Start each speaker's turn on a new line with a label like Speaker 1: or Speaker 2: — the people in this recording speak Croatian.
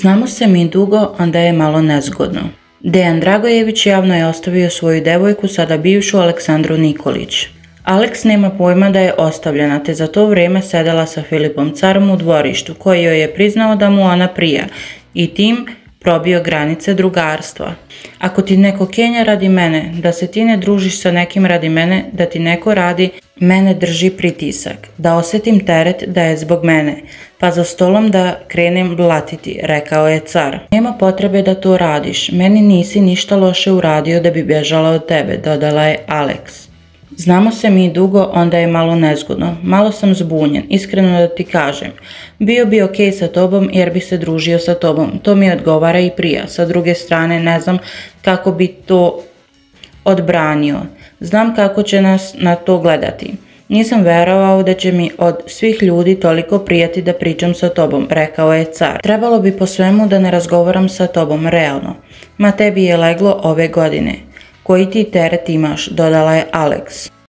Speaker 1: Znamo se mi dugo, onda je malo nezgodno. Dejan Dragojević javno je ostavio svoju devojku, sada bivšu Aleksandru Nikolić. Alex nema pojma da je ostavljena, te za to vrijeme sedela sa Filipom Carom u dvorištu, koji joj je priznao da mu ona prija i tim probio granice drugarstva. Ako ti neko kenja radi mene, da se ti ne družiš sa nekim radi mene, da ti neko radi, mene drži pritisak, da osjetim teret da je zbog mene, pa za stolom da krenem blatiti, rekao je car. Nema potrebe da to radiš, meni nisi ništa loše uradio da bi bježala od tebe, dodala je Alex. Znamo se mi dugo, onda je malo nezgodno. Malo sam zbunjen, iskreno da ti kažem. Bio bi ok sa tobom jer bi se družio sa tobom. To mi odgovara i prija. Sa druge strane ne znam kako bi to odbranio. Znam kako će nas na to gledati. Nisam verovao da će mi od svih ljudi toliko prijati da pričam sa tobom, rekao je car. Trebalo bi po svemu da ne razgovaram sa tobom, realno. Ma tebi je leglo ove godine. Koji ti teret imaš, dodala je Alex.